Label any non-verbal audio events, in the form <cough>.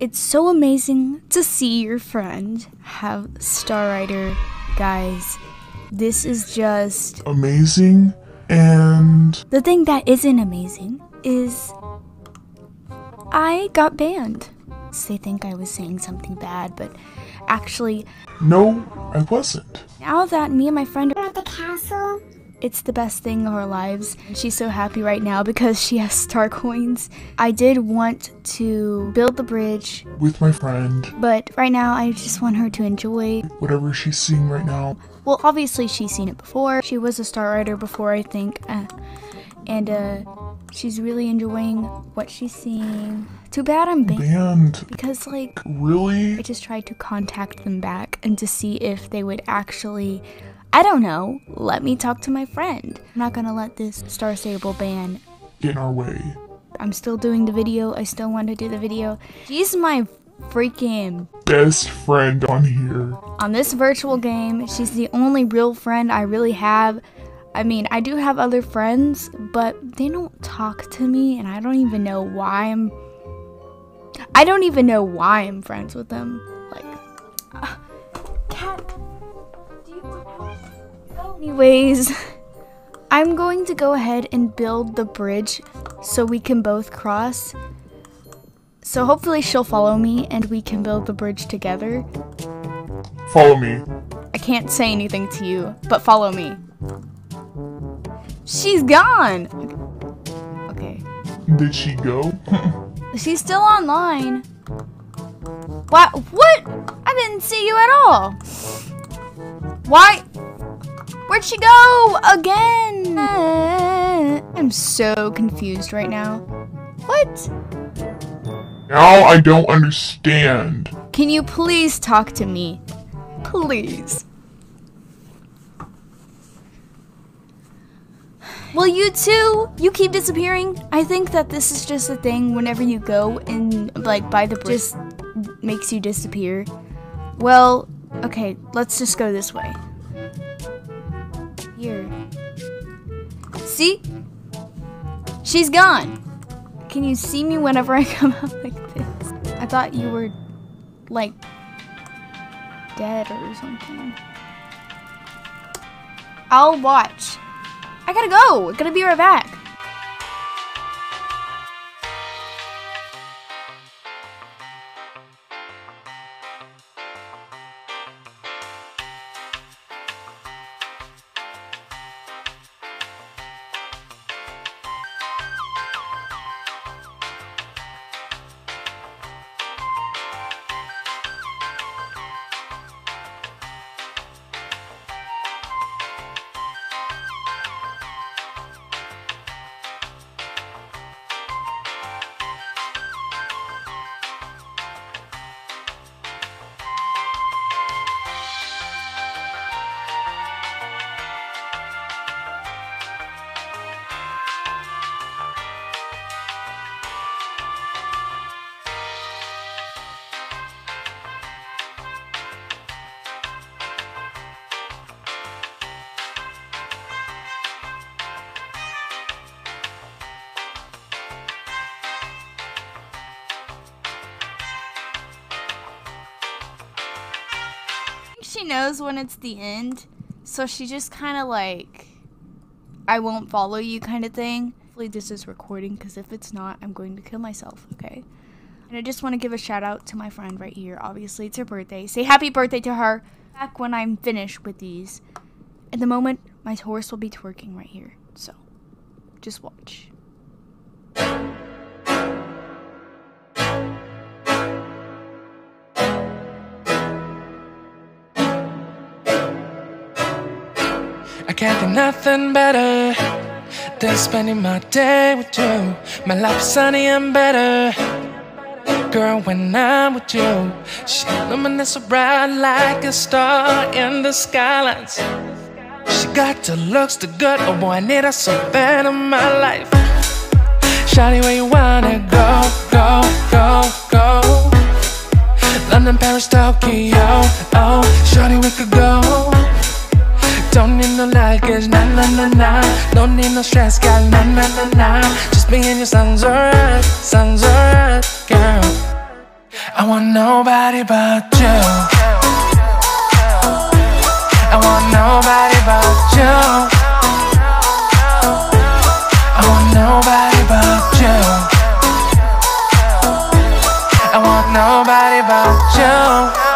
It's so amazing to see your friend have Star Rider. Guys, this is just amazing. And the thing that isn't amazing is I got banned. They think I was saying something bad, but actually, no, I wasn't. Now that me and my friend are at the castle, it's the best thing of our lives. She's so happy right now because she has star <laughs> coins. I did want to build the bridge with my friend, but right now I just want her to enjoy whatever she's seeing right now. Well, obviously she's seen it before. She was a Star Rider before, I think, uh, and uh, she's really enjoying what she's seeing. Too bad I'm banned. Banned. Because, like, really? I just tried to contact them back and to see if they would actually, I don't know, let me talk to my friend. I'm not gonna let this Star Stable ban get in our way. I'm still doing the video. I still want to do the video. She's my freaking best friend on here. On this virtual game, she's the only real friend I really have. I mean, I do have other friends, but they don't talk to me, and I don't even know why I'm. I don't even know why I'm friends with them. Like, uh, Anyways, <laughs> I'm going to go ahead and build the bridge so we can both cross. So hopefully she'll follow me and we can build the bridge together. Follow me. I can't say anything to you, but follow me. She's gone! Okay. Did she go? <laughs> She's still online. What? What? I didn't see you at all. Why? Where'd she go? Again! Eh, I'm so confused right now. What? Now I don't understand. Can you please talk to me? Please. Well, you too, you keep disappearing. I think that this is just a thing whenever you go and, like, by the just makes you disappear. Well, okay, let's just go this way. See? She's gone. Can you see me whenever I come up like this? I thought you were, like, dead or something. I'll watch. I gotta go. Gonna be right back. She knows when it's the end, so she just kind of like, I won't follow you kind of thing. Hopefully this is recording, because if it's not, I'm going to kill myself, okay? And I just want to give a shout out to my friend right here. Obviously, it's her birthday. Say happy birthday to her back when I'm finished with these. At the moment, my horse will be twerking right here, so just watch. Can't think nothing better than spending my day with you. My life's sunny and better. Girl, when I'm with you, she luminous so bright like a star in the skylines. She got the looks, the good, oh boy, I need her so bad in my life. no luggage, na na na na. No need no stress, girl, na na na na. Just me and your songs alright, songs alright, girl. I want nobody but you. I want nobody but you. I want nobody but you. I want nobody but you.